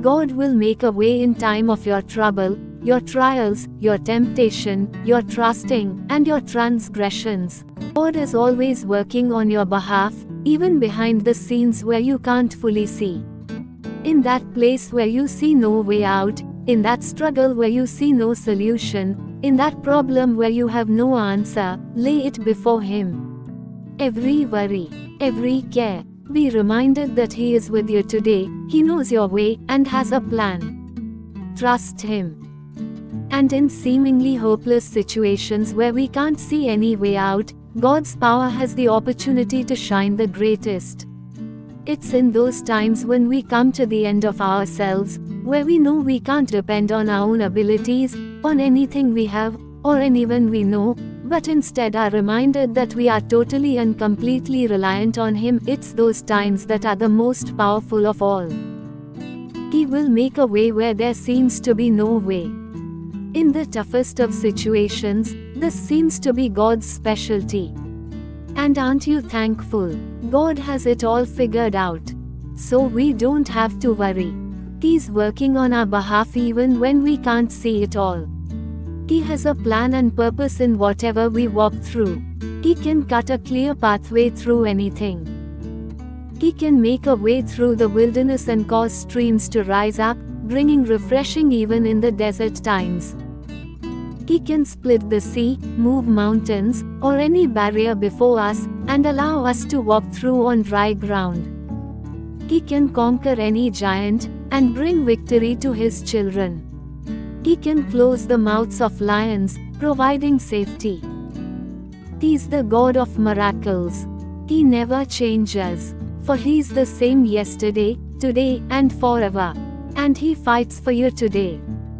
God will make a way in time of your trouble, your trials, your temptation, your trusting, and your transgressions. God is always working on your behalf, even behind the scenes where you can't fully see. In that place where you see no way out, in that struggle where you see no solution, in that problem where you have no answer, lay it before Him. Every worry, every care, be reminded that He is with you today, He knows your way and has a plan. Trust Him. And in seemingly hopeless situations where we can't see any way out, God's power has the opportunity to shine the greatest. It's in those times when we come to the end of ourselves, where we know we can't depend on our own abilities, on anything we have, or anyone we know, but instead are reminded that we are totally and completely reliant on Him. It's those times that are the most powerful of all. He will make a way where there seems to be no way. In the toughest of situations, this seems to be God's specialty. And aren't you thankful? God has it all figured out. So we don't have to worry. He's working on our behalf even when we can't see it all. He has a plan and purpose in whatever we walk through. He can cut a clear pathway through anything. He can make a way through the wilderness and cause streams to rise up, bringing refreshing even in the desert times. He can split the sea, move mountains, or any barrier before us, and allow us to walk through on dry ground. He can conquer any giant, and bring victory to his children. He can close the mouths of lions, providing safety. He's the God of miracles. He never changes, for He's the same yesterday, today, and forever. And He fights for you today.